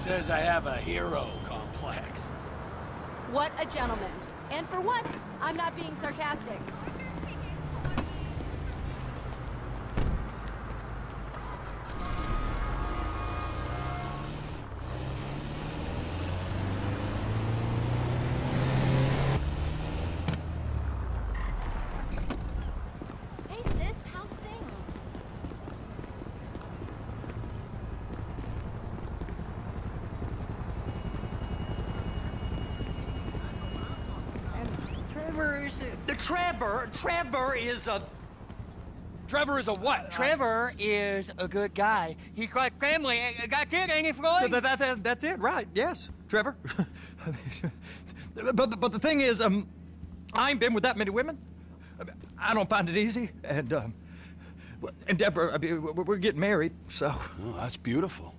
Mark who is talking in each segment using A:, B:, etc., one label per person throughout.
A: says I have a hero complex.
B: What a gentleman. And for once, I'm not being sarcastic.
C: Hey sis, how's things?
D: Trevor is the Trevor. Trevor is a
A: Trevor is a what?
D: Trevor is a good guy. He's like family. That's it, ain't it, Floyd?
E: That, that, that, that's it, right? Yes, Trevor. but, but but the thing is, um, I ain't been with that many women. I don't find it easy, and um, and Deborah, I mean, we're we're getting married, so.
A: Oh, that's beautiful.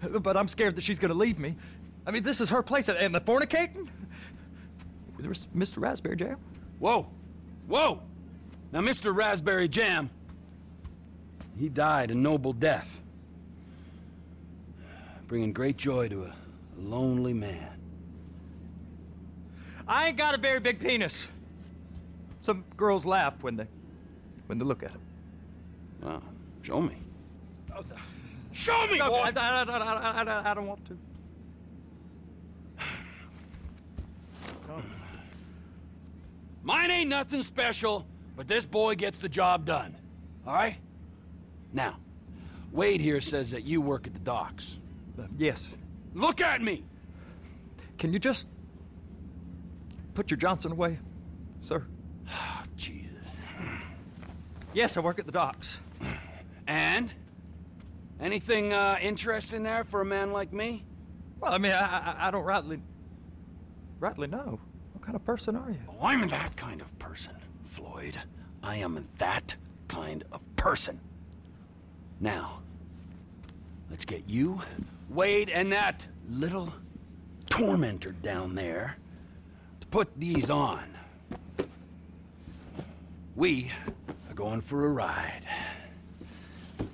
E: But I'm scared that she's gonna leave me. I mean, this is her place, and the fornicating. There's Mr. Raspberry Jam.
A: Whoa! Whoa! Now, Mr. Raspberry Jam, he died a noble death. Bringing great joy to a lonely man.
E: I ain't got a very big penis. Some girls laugh when they when they look at it.
A: Wow. Show me.
E: Oh,
A: Show me, boy!
E: I, I, I, I, I, I don't want to.
A: Mine ain't nothing special, but this boy gets the job done. All right? Now, Wade here says that you work at the docks.
E: Uh, yes.
A: Look at me!
E: Can you just put your Johnson away, sir?
A: Oh, Jesus.
E: Yes, I work at the docks.
A: And? Anything uh, interesting there for a man like me?
E: Well, I mean, I, I, I don't rightly, rightly know. What kind of person are you?
A: Oh, I'm that kind of person, Floyd. I am that kind of person. Now, let's get you, Wade, and that little tormentor down there to put these on. We are going for a ride.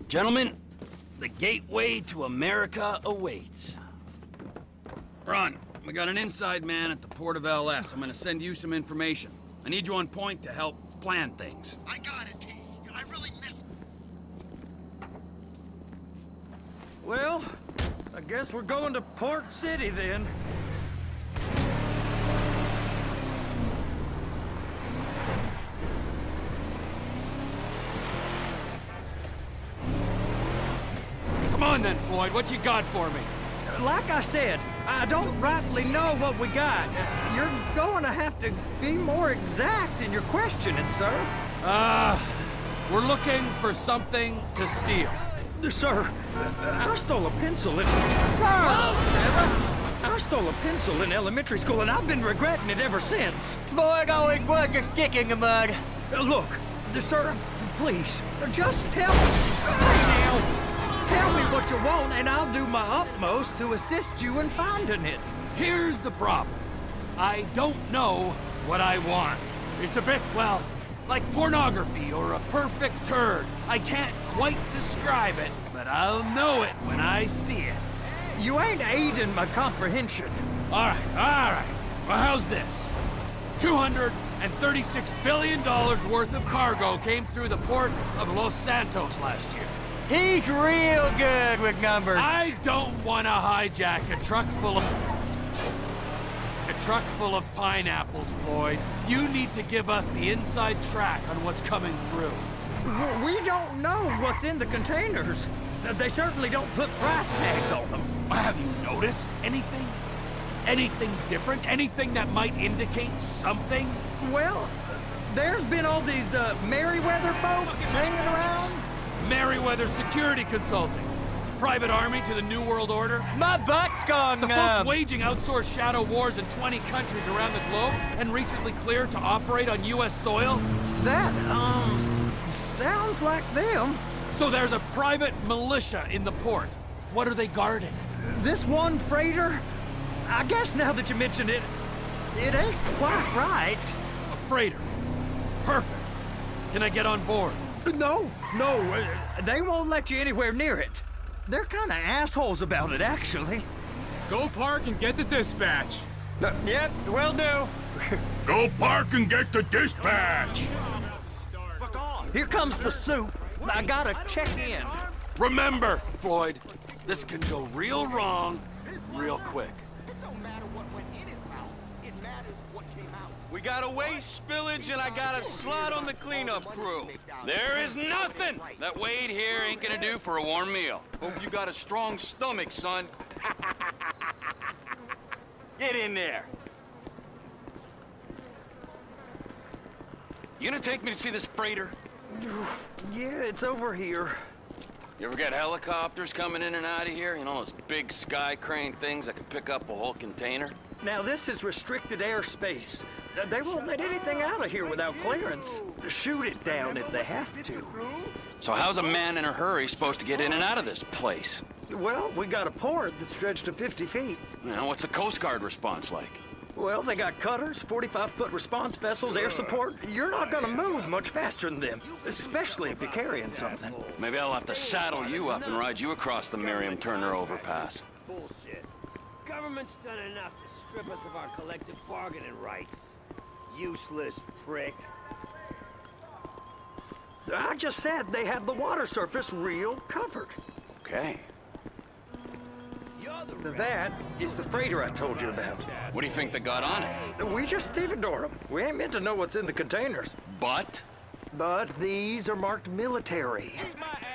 A: Gentlemen, the gateway to America awaits. Ron, we got an inside man at the port of LS. I'm gonna send you some information. I need you on point to help plan things.
F: I got it, T. I really miss.
E: Well, I guess we're going to Port City then.
A: Come on then, Floyd. What you got for me?
E: Like I said, I don't rightly know what we got. You're going to have to be more exact in your questioning, sir.
A: Uh, we're looking for something to steal.
E: Sir, I stole a pencil in... Sir! I stole a pencil in elementary school, and I've been regretting it ever since.
D: Floyd always was a stick in the mud.
E: Uh, Look, the sir, please, just tell me. Hey, now, tell me what you want, and I'll do my utmost to assist you in finding it.
A: Here's the problem. I don't know what I want. It's a bit, well, like pornography or a perfect turd. I can't quite describe it, but I'll know it when I see it.
E: You ain't aiding my comprehension.
A: All right, all right. Well, how's this? $236 billion worth of cargo came through the port of Los Santos last year.
D: He's real good with numbers.
A: I don't want to hijack a truck full of... A truck full of pineapples, Floyd. You need to give us the inside track on what's coming through.
E: We don't know what's in the containers. They certainly don't put price tags on them.
A: Have you noticed anything? Anything different? Anything that might indicate something?
E: Well, there's been all these uh, Merryweather folks hanging around.
A: Merryweather Security Consulting. Private army to the New World Order.
D: My butt's gone
A: The folks waging outsourced shadow wars in 20 countries around the globe and recently cleared to operate on U.S. soil?
E: That, um, sounds like them.
A: So there's a private militia in the port. What are they guarding?
E: This one freighter? I guess now that you mention it, it ain't quite right.
A: A freighter. Perfect. Can I get on board?
E: No, no, uh, they won't let you anywhere near it. They're kind of assholes about it, actually.
G: Go park and get the dispatch.
E: Uh, yep, will do.
G: Go park and get the dispatch.
E: Here comes the soup. I gotta check in.
A: Remember, Floyd, this can go real wrong real quick.
D: We got a waste spillage and I got a slot on the cleanup crew.
A: There is nothing that Wade here ain't gonna do for a warm meal.
D: Hope you got a strong stomach, son. Get in there.
A: You gonna take me to see this freighter?
E: Yeah, it's over here.
A: You ever get helicopters coming in and out of here? You know, those big sky crane things that can pick up a whole container?
E: Now, this is restricted airspace. Uh, They won't let anything out of here without clearance. Shoot it down if they have to.
A: So how's a man in a hurry supposed to get in and out of this place?
E: Well, we got a port that's stretched to 50 feet.
A: Now, what's the Coast Guard response like?
E: Well, they got cutters, 45-foot response vessels, air support. You're not gonna move much faster than them, especially if you're carrying something.
A: Maybe I'll have to saddle you up and ride you across the Miriam Turner overpass.
H: Bullshit. Government's done enough to strip us of our collective bargaining rights. Useless prick.
E: I just said they had the water surface real covered.
A: Okay.
E: That is the freighter I told you about.
A: What do you think they got on it?
E: We just stevedore them. We ain't meant to know what's in the containers.
A: But?
E: But these are marked military.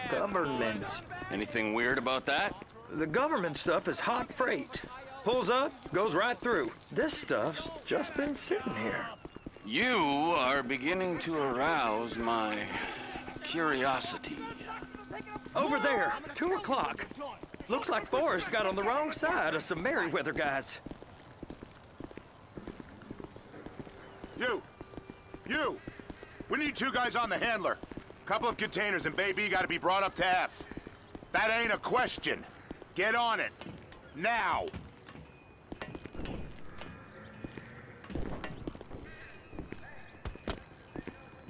E: Government.
A: Anything weird about that?
E: The government stuff is hot freight. Pulls up, goes right through. This stuff's just been sitting here.
A: You are beginning to arouse my curiosity.
E: Over there, two o'clock. Looks like Forrest got on the wrong side of some Merryweather guys.
F: You! You! We need two guys on the handler. Couple of containers and Baby gotta be brought up to F. That ain't a question. Get on it. Now!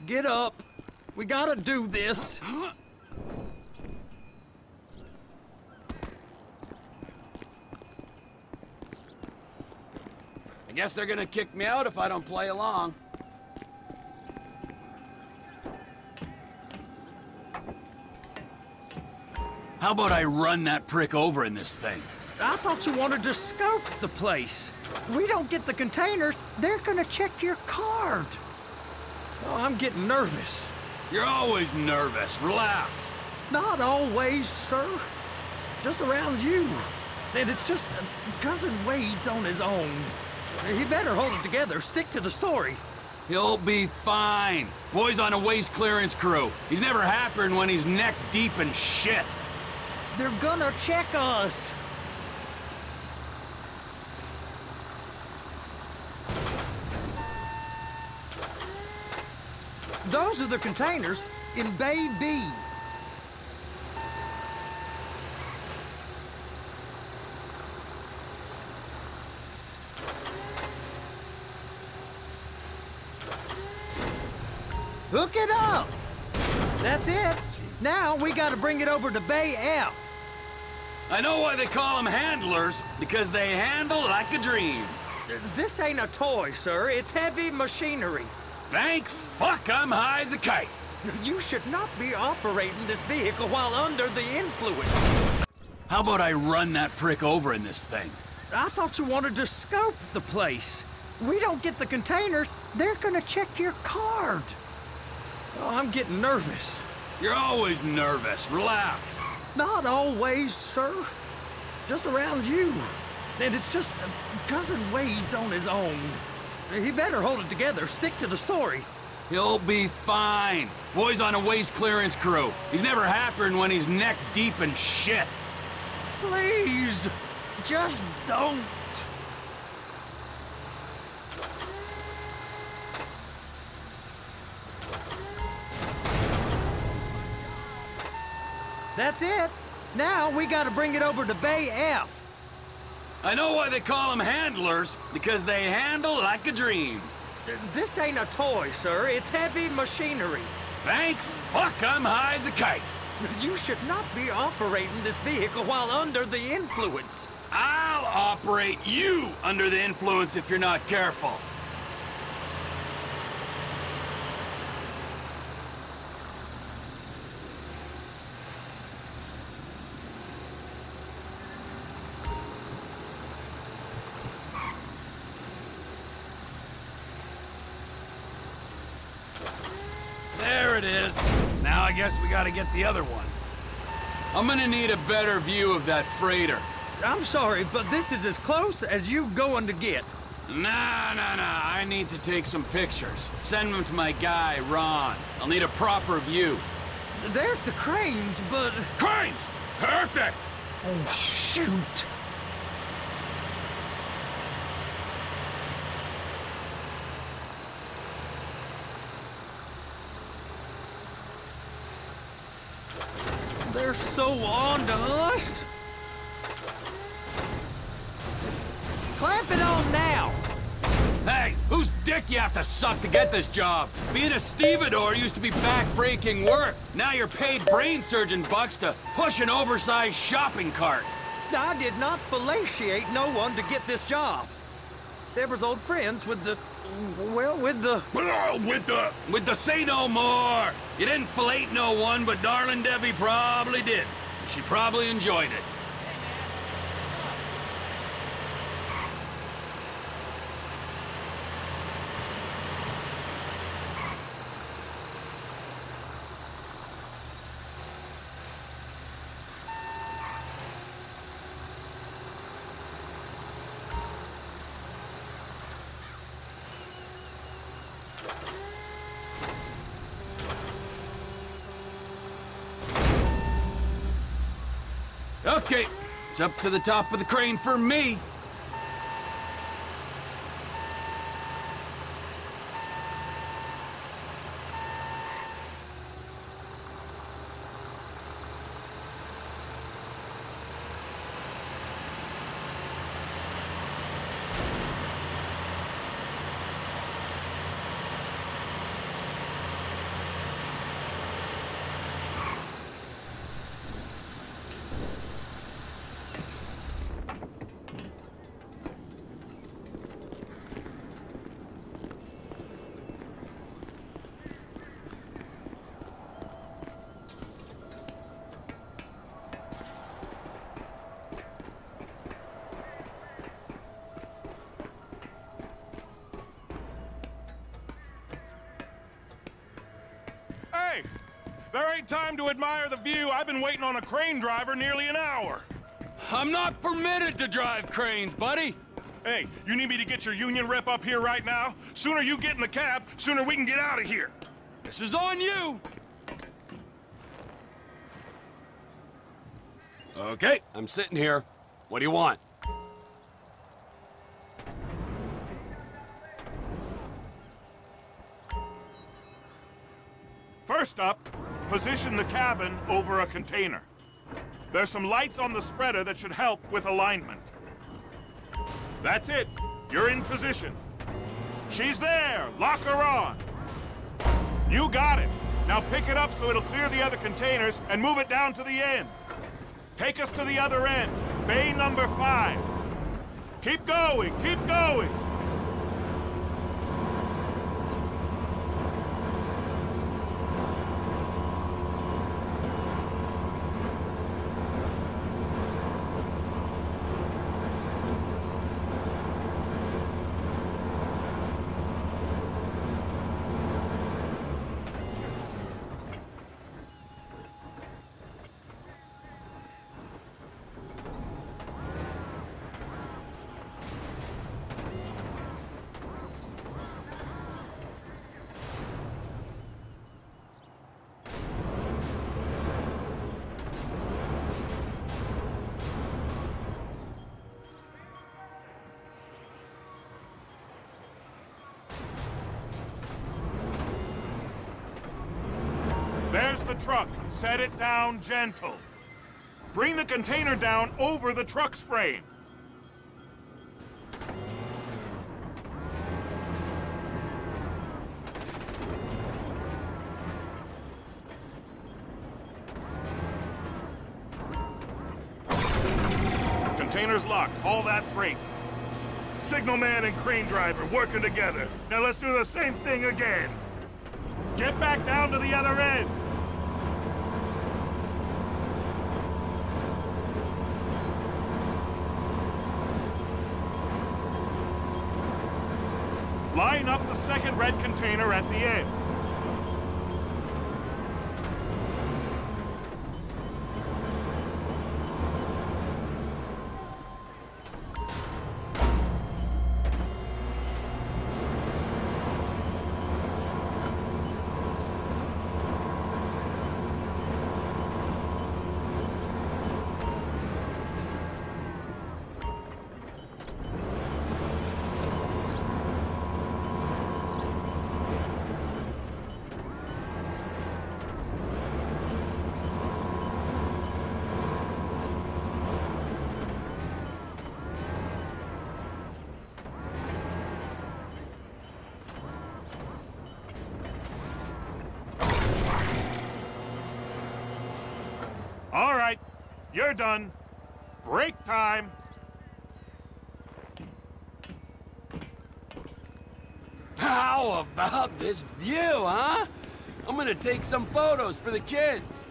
E: Get up. We gotta do this.
A: I guess they're gonna kick me out if I don't play along. How about I run that prick over in this thing?
E: I thought you wanted to scope the place. We don't get the containers, they're gonna check your card. Oh, I'm getting nervous.
A: You're always nervous. Relax.
E: Not always, sir. Just around you. And it's just uh, Cousin Wade's on his own. He better hold it together, stick to the story.
A: He'll be fine. Boy's on a waste clearance crew. He's never happier when he's neck deep in shit.
E: They're gonna check us. Those are the containers in Bay B. Hook it up! That's it. Now we gotta bring it over to Bay F.
A: I know why they call them handlers, because they handle like a dream.
E: This ain't a toy, sir. It's heavy machinery.
A: Thank fuck I'm high as a kite.
E: You should not be operating this vehicle while under the influence.
A: How about I run that prick over in this thing?
E: I thought you wanted to scope the place. We don't get the containers, they're gonna check your card. Oh, I'm getting nervous.
A: You're always nervous. Relax.
E: Not always, sir. Just around you. And it's just uh, Cousin Wade's on his own. He better hold it together, stick to the story.
A: He'll be fine. Boy's on a waste clearance crew. He's never happier when he's neck deep in shit.
E: Please, just don't. That's it. Now we gotta bring it over to Bay F.
A: I know why they call them handlers, because they handle like a dream.
E: This ain't a toy, sir. It's heavy machinery.
A: Thank fuck I'm high as a kite.
E: You should not be operating this vehicle while under the influence.
A: I'll operate you under the influence if you're not careful. There it is. Now I guess we gotta get the other one. I'm gonna need a better view of that freighter.
E: I'm sorry, but this is as close as you going to get.
A: Nah, nah, nah. I need to take some pictures. Send them to my guy, Ron. I'll need a proper view.
E: There's the cranes, but...
A: Cranes! Perfect!
E: Oh, shoot. They're so on to us. Clamp it on now.
A: Hey, whose dick you have to suck to get this job? Being a stevedore used to be back-breaking work. Now you're paid brain surgeon bucks to push an oversized shopping cart.
E: I did not fellatiate no one to get this job. Deborah's old friends with the... Well, with the...
A: With the... With the say no more. You didn't fillet no one, but darling Debbie probably did. She probably enjoyed it. Okay, it's up to the top of the crane for me.
G: Hey! There ain't time to admire the view. I've been waiting on a crane driver nearly an hour.
A: I'm not permitted to drive cranes, buddy.
G: Hey, you need me to get your union rep up here right now? Sooner you get in the cab, sooner we can get out of here.
A: This is on you. Okay, I'm sitting here. What do you want?
G: Position the cabin over a container. There's some lights on the spreader that should help with alignment. That's it. You're in position. She's there. Lock her on. You got it. Now pick it up so it'll clear the other containers and move it down to the end. Take us to the other end. Bay number five. Keep going. Keep going. There's the truck. Set it down gentle. Bring the container down over the truck's frame. Container's locked. Haul that freight. Signalman and crane driver working together. Now let's do the same thing again. Get back down to the other end. Line up the second red container at the end. All right, you're done. Break time.
A: How about this view, huh? I'm gonna take some photos for the kids.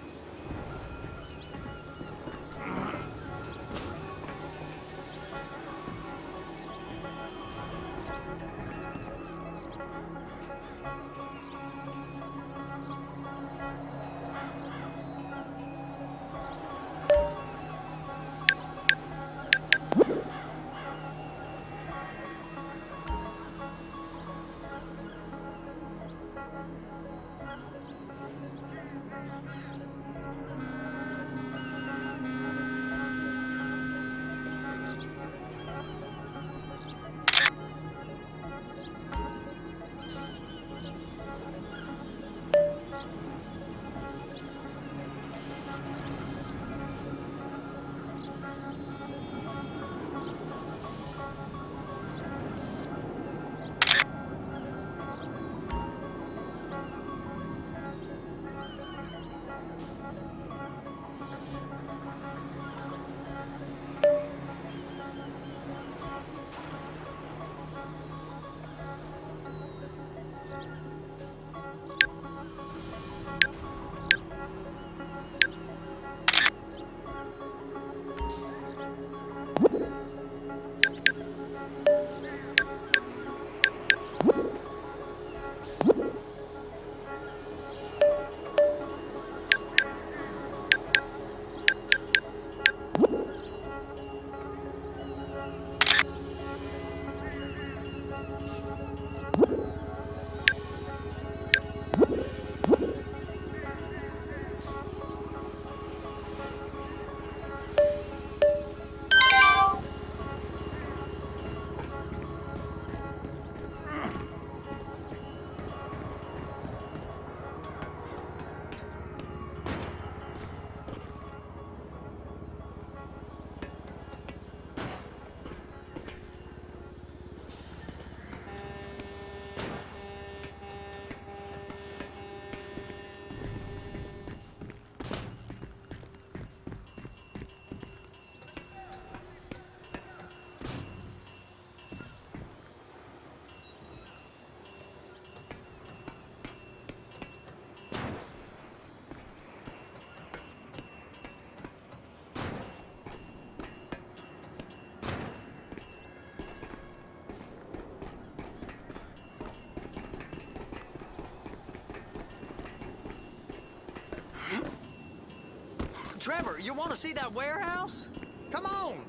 E: Trevor, you want to see that warehouse? Come on.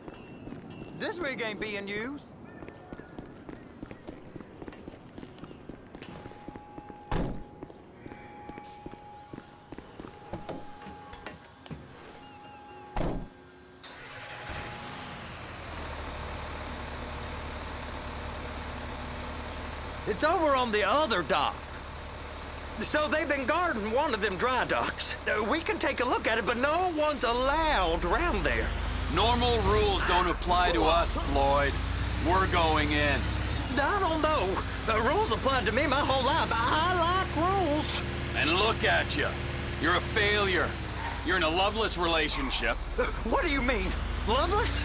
E: This rig ain't being used. It's over on the other dock. So they've been guarding one of them dry docks. Uh, we can take a look at it, but no one's allowed around there.
A: Normal rules don't apply to us, Floyd. We're going in.
E: I don't know. The rules applied to me my whole life. I like rules.
A: And look at you. You're a failure. You're in a loveless relationship.
E: What do you mean? Loveless?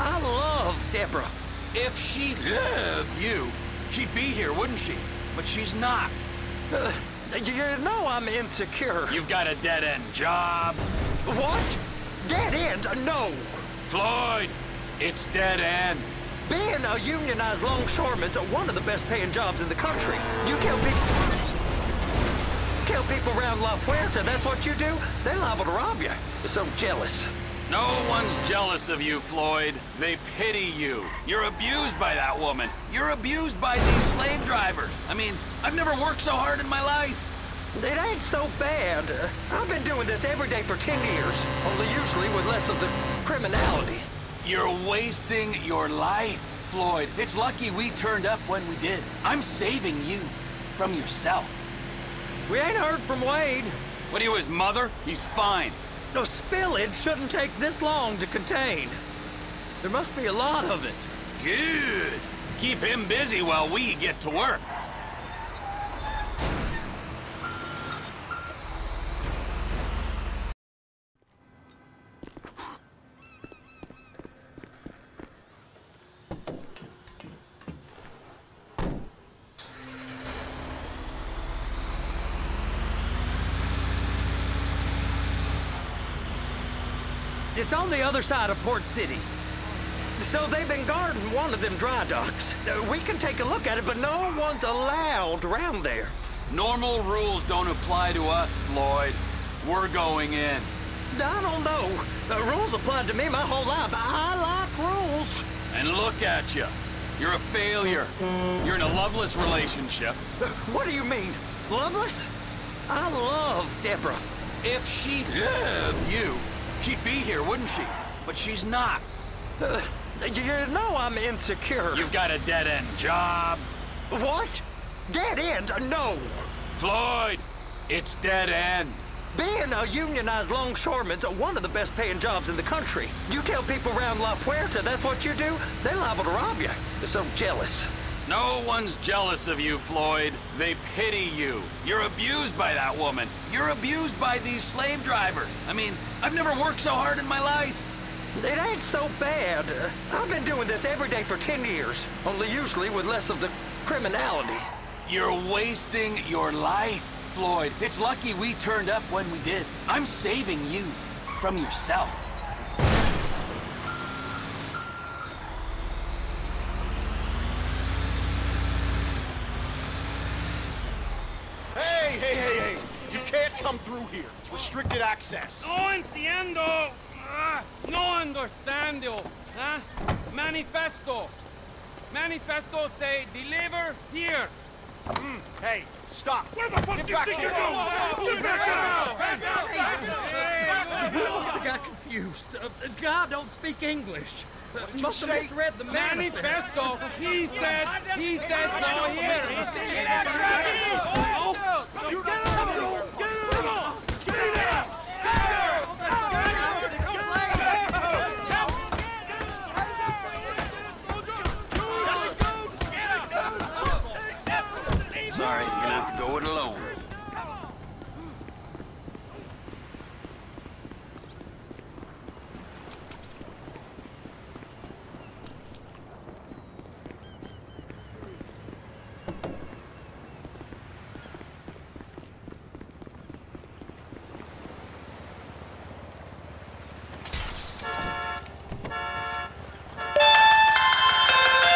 E: I love Deborah.
A: If she loved you, she'd be here, wouldn't she? But she's not.
E: Uh, you know I'm insecure.
A: You've got a dead-end job.
E: What? Dead end? No.
A: Floyd, it's dead end.
E: Being a unionized longshoreman's one of the best paying jobs in the country. You kill people... Kill people around La Puerta that's what you do, they're liable to rob you. They're so jealous.
A: No one's jealous of you, Floyd. They pity you. You're abused by that woman. You're abused by these slave drivers. I mean, I've never worked so hard in my life.
E: It ain't so bad. I've been doing this every day for 10 years, only usually with less of the criminality.
A: You're wasting your life, Floyd. It's lucky we turned up when we did. I'm saving you from yourself.
E: We ain't heard from Wade.
A: What are you, his mother? He's fine.
E: No spillage shouldn't take this long to contain. There must be a lot of it.
A: Good. Keep him busy while we get to work.
E: It's on the other side of Port City. So they've been guarding one of them dry docks. We can take a look at it, but no one's allowed around there.
A: Normal rules don't apply to us, Floyd. We're going in.
E: I don't know. The rules applied to me my whole life. I like rules.
A: And look at you. You're a failure. You're in a loveless relationship.
E: What do you mean? Loveless? I love Deborah.
A: If she loved you, she'd be here, wouldn't she? But she's not.
E: Uh, you know I'm insecure.
A: You've got a dead-end job.
E: What? Dead end? No.
A: Floyd, it's dead end.
E: Being a unionized longshoreman's one of the best paying jobs in the country. You tell people around La Puerta that's what you do, they're liable to rob you. They're so jealous.
A: No one's jealous of you, Floyd. They pity you. You're abused by that woman. You're abused by these slave drivers. I mean, I've never worked so hard in my life.
E: It ain't so bad. I've been doing this every day for 10 years, only usually with less of the criminality.
A: You're wasting your life, Floyd. It's lucky we turned up when we did. I'm saving you from yourself.
I: Hey, hey, hey, hey! You can't come through here. It's restricted access.
J: No entiendo. Ah, no understando. Huh? Manifesto. Manifesto say deliver here.
I: Mm, hey, stop.
J: Where the fuck
I: Get
J: do you
I: back
J: think you're going? Get back out! Back out! Back out!
E: You must have got confused. Uh, God don't speak English. Uh, must have
I: say?
E: misread the manifesto.
J: Manifesto. He said. He said go here. He said get out of
I: You get out! Get out! Get out!
A: Sorry, you're gonna have to go it alone.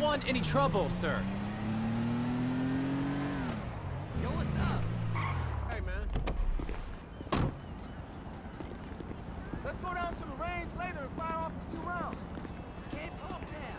J: Want any trouble, sir.
H: Yo, what's up?
J: Hey, man. Let's go down to the range later and fire off a few rounds.
H: Can't talk now.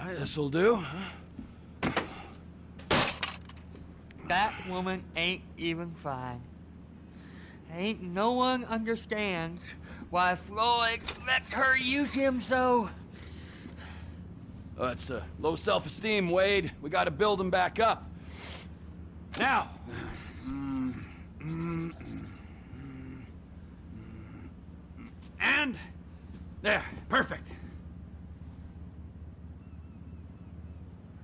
A: All right, this'll do.
K: That woman ain't even fine. Ain't no one understands why Floyd lets her use him so.
A: Oh, that's uh, low self-esteem, Wade. We got to build him back up. Now. And there, perfect.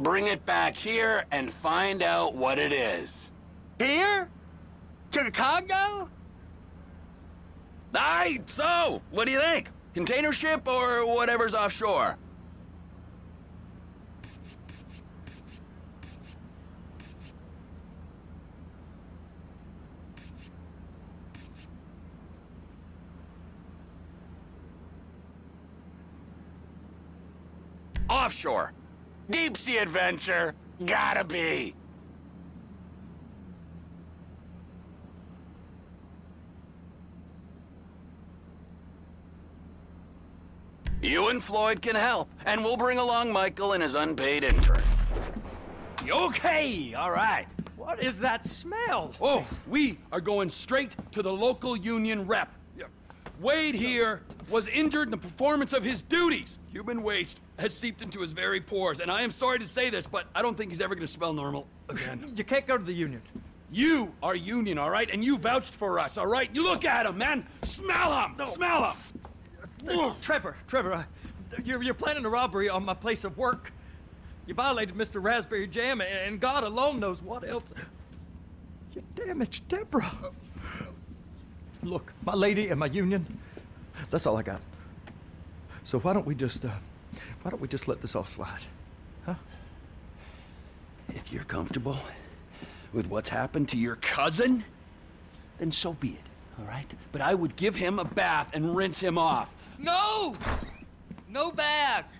A: bring it back here, and find out what it is.
K: Here? To the Congo?
A: Aye, so, what do you think? Container ship or whatever's offshore? Offshore. Deep sea adventure. Gotta be. You and Floyd can help, and we'll bring along Michael and his unpaid intern. Okay, all right.
E: What is that smell?
A: Oh, we are going straight to the local union rep. Wade here was injured in the performance of his duties. Human waste has seeped into his very pores, and I am sorry to say this, but I don't think he's ever going to smell normal again.
E: You can't go to the union.
A: You are union, all right? And you vouched for us, all right? You look at him, man. Smell him. Smell him.
E: Uh, Trevor, Trevor, uh, you're, you're planning a robbery on my place of work. You violated Mr. Raspberry Jam, and God alone knows what else. You damaged Deborah. Look, my lady and my union, that's all I got. So why don't we just, uh, why don't we just let this all slide? Huh?
A: If you're comfortable with what's happened to your cousin, then so be it, all right? But I would give him a bath and rinse him off.
K: No! No bath!